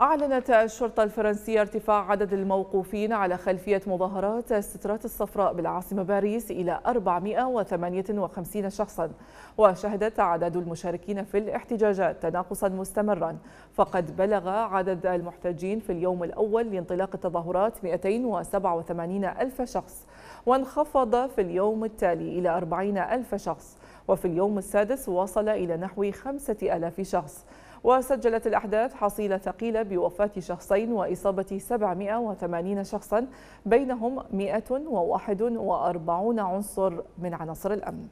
أعلنت الشرطة الفرنسية ارتفاع عدد الموقوفين على خلفية مظاهرات السترات الصفراء بالعاصمة باريس إلى 458 شخصا وشهدت عدد المشاركين في الاحتجاجات تناقصا مستمرا. فقد بلغ عدد المحتجين في اليوم الأول لانطلاق التظاهرات 287 ألف شخص وانخفض في اليوم التالي إلى 40 ألف شخص وفي اليوم السادس وصل إلى نحو خمسة ألاف شخص. وسجلت الأحداث حصيلة ثقيلة بوفاة شخصين وإصابة 780 شخصا بينهم 141 عنصر من عناصر الأمن.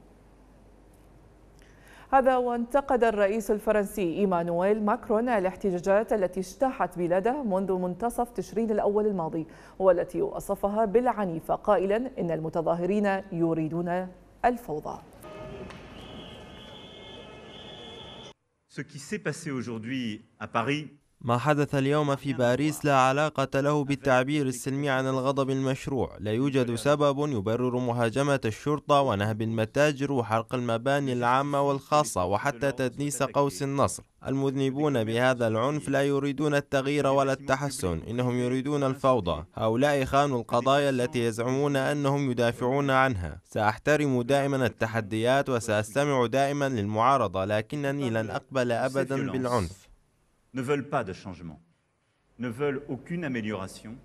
هذا وانتقد الرئيس الفرنسي إيمانويل ماكرون الاحتجاجات التي اجتاحت بلاده منذ منتصف تشرين الأول الماضي والتي وصفها بالعنيفة قائلا إن المتظاهرين يريدون الفوضى. Ce qui s'est passé aujourd'hui à Paris ما حدث اليوم في باريس لا علاقة له بالتعبير السلمي عن الغضب المشروع. لا يوجد سبب يبرر مهاجمة الشرطة ونهب المتاجر وحرق المباني العامة والخاصة وحتى تدنيس قوس النصر. المذنبون بهذا العنف لا يريدون التغيير ولا التحسن إنهم يريدون الفوضى. هؤلاء خانوا القضايا التي يزعمون أنهم يدافعون عنها. سأحترم دائما التحديات وسأستمع دائما للمعارضة لكنني لن أقبل أبدا بالعنف. Ne veulent pas de changement, ne veulent aucune amélioration.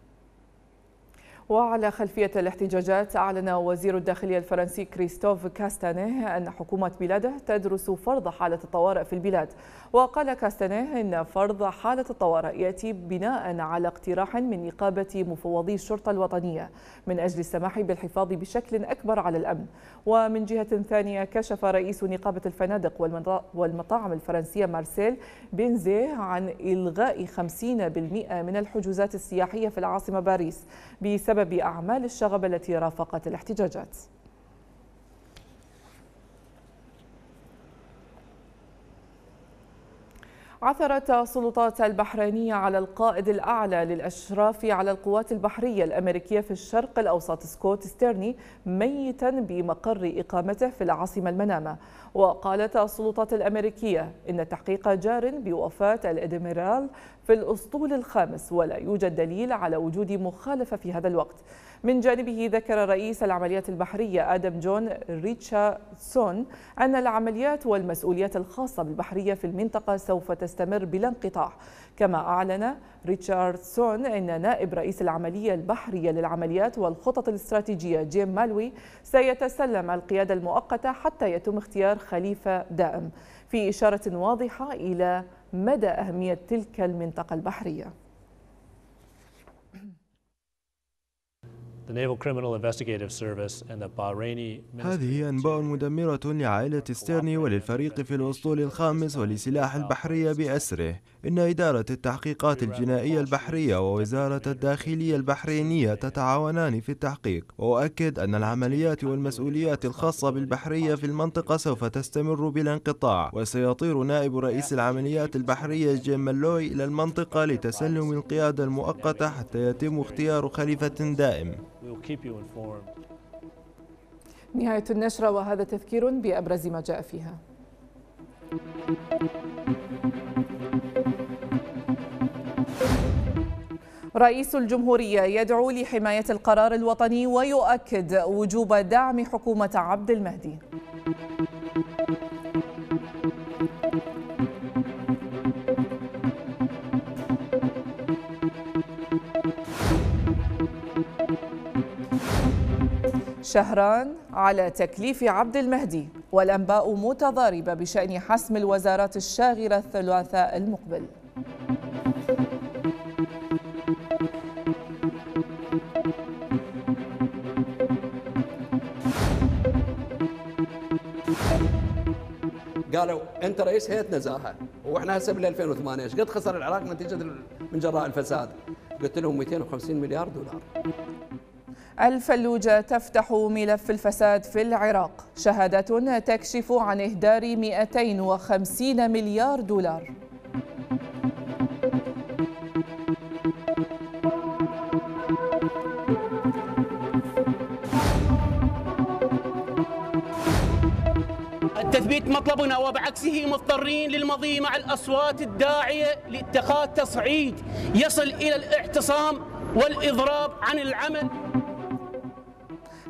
وعلى خلفية الاحتجاجات أعلن وزير الداخلية الفرنسي كريستوف كاستانيه أن حكومة بلاده تدرس فرض حالة الطوارئ في البلاد. وقال كاستانيه أن فرض حالة الطوارئ يأتي بناء على اقتراح من نقابة مفوضي الشرطة الوطنية من أجل السماح بالحفاظ بشكل أكبر على الأمن. ومن جهة ثانية كشف رئيس نقابة الفنادق والمطاعم الفرنسية مارسيل بنزيه عن إلغاء 50% من الحجوزات السياحية في العاصمة باريس بسبب أعمال الشغب التي رافقت الاحتجاجات. عثرت السلطات البحرينية على القائد الأعلى للأشراف على القوات البحرية الأمريكية في الشرق الأوسط سكوت ستيرني ميتا بمقر إقامته في العاصمة المنامة. وقالت السلطات الأمريكية إن التحقيق جار بوفاة الإدميرال في الأسطول الخامس ولا يوجد دليل على وجود مخالفة في هذا الوقت. من جانبه ذكر رئيس العمليات البحرية آدم جون ريتشاردسون أن العمليات والمسؤوليات الخاصة بالبحرية في المنطقة سوف تستمر بلا انقطاع. كما أعلن ريتشاردسون أن نائب رئيس العملية البحرية للعمليات والخطط الاستراتيجية جيم مالوي سيتسلم القيادة المؤقتة حتى يتم اختيار خليفة دائم. في إشارة واضحة إلى مدى أهمية تلك المنطقة البحرية. هذه أنباء مدمرة لعائلة ستيرني وللفريق في الأسطول الخامس ولسلاح البحرية بأسره. إن إدارة التحقيقات الجنائية البحرية ووزارة الداخلية البحرينية تتعاونان في التحقيق. وأؤكد أن العمليات والمسؤوليات الخاصة بالبحرية في المنطقة سوف تستمر بلا انقطاع. وسيطير نائب رئيس العمليات البحرية جيم مالوي إلى المنطقة لتسلم القيادة المؤقتة حتى يتم اختيار خليفة دائم. نهاية النشرة وهذا تذكير بأبرز ما جاء فيها. رئيس الجمهورية يدعو لحماية القرار الوطني ويؤكد وجوب دعم حكومة عبد المهدي. شهران على تكليف عبد المهدي والأنباء متضاربة بشأن حسم الوزارات الشاغرة الثلاثاء المقبل. قالوا أنت رئيس هيئة نزاهة وإحنا هسه بال 2008 إيش قد خسر العراق نتيجة من جراء الفساد؟ قلت لهم 250 مليار دولار. الفلوجة تفتح ملف الفساد في العراق. شهادات تكشف عن إهدار 250 مليار دولار. تثبيت مطلبنا وبعكسه مضطرين للمضي مع الأصوات الداعية لاتخاذ تصعيد يصل إلى الاعتصام والإضراب عن العمل.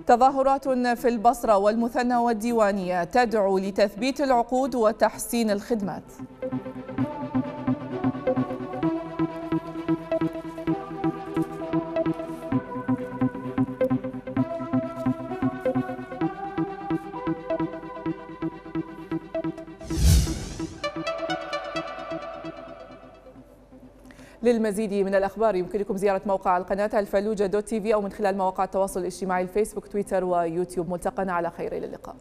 تظاهرات في البصرة والمثنى والديوانية تدعو لتثبيت العقود وتحسين الخدمات. للمزيد من الأخبار. يمكنكم زيارة موقع القناة الفلوجة دوت تي في أو من خلال مواقع التواصل الاجتماعي الفيسبوك تويتر ويوتيوب. ملتقنا على خير إلى اللقاء.